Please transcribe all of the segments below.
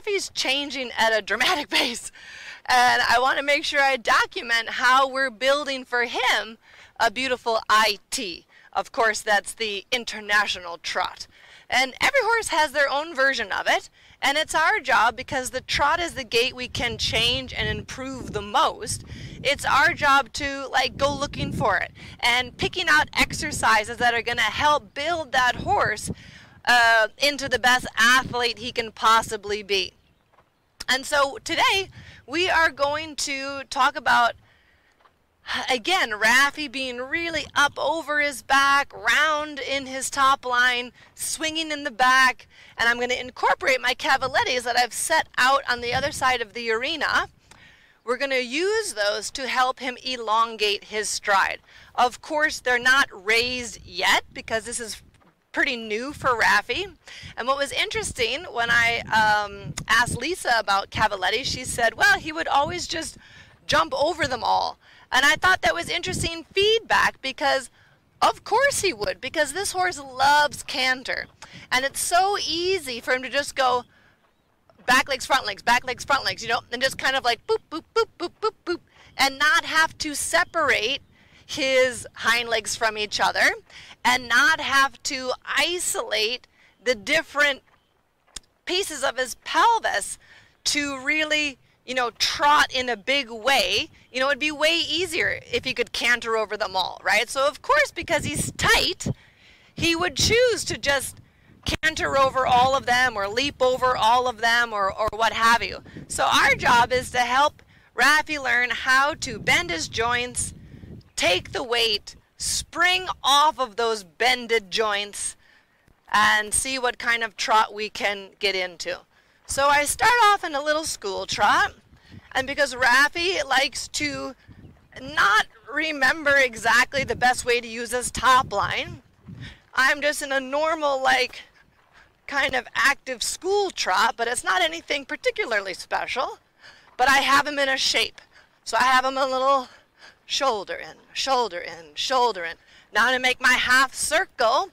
Raphi's changing at a dramatic pace. And I want to make sure I document how we're building for him a beautiful IT. Of course, that's the international trot. And every horse has their own version of it. And it's our job because the trot is the gait we can change and improve the most. It's our job to like go looking for it and picking out exercises that are going to help build that horse uh, into the best athlete he can possibly be. And so today we are going to talk about again, Raphi being really up over his back, round in his top line, swinging in the back, and I'm going to incorporate my cavalettis that I've set out on the other side of the arena. We're going to use those to help him elongate his stride. Of course, they're not raised yet because this is pretty new for Raphi. And what was interesting when I um, asked Lisa about Cavaletti, she said, well, he would always just jump over them all. And I thought that was interesting feedback because of course he would, because this horse loves canter. And it's so easy for him to just go back legs, front legs, back legs, front legs, you know, and just kind of like boop, boop, boop, boop, boop, boop, and not have to separate his hind legs from each other and not have to isolate the different pieces of his pelvis to really you know, trot in a big way, you know, it'd be way easier if he could canter over them all, right? So, of course, because he's tight, he would choose to just canter over all of them or leap over all of them or, or what have you. So, our job is to help Raphi learn how to bend his joints, take the weight, spring off of those bended joints, and see what kind of trot we can get into. So I start off in a little school trot, and because Raphi likes to not remember exactly the best way to use his top line, I'm just in a normal, like, kind of active school trot, but it's not anything particularly special. But I have him in a shape. So I have him a little shoulder in, shoulder in, shoulder in. Now I'm going to make my half circle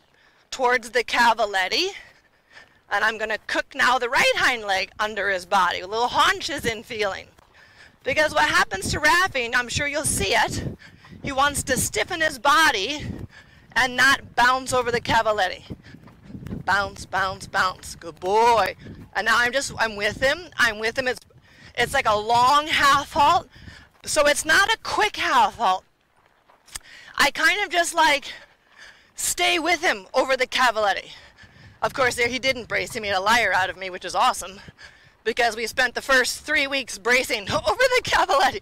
towards the cavaletti. And I'm going to cook now the right hind leg under his body. A little haunches in feeling. Because what happens to Raphi, I'm sure you'll see it, he wants to stiffen his body and not bounce over the cavaletti. Bounce, bounce, bounce. Good boy. And now I'm just, I'm with him. I'm with him. It's, it's like a long half halt. So it's not a quick half halt. I kind of just like stay with him over the cavaletti. Of course, there he didn't brace. He made a liar out of me, which is awesome, because we spent the first three weeks bracing over the cavaletti.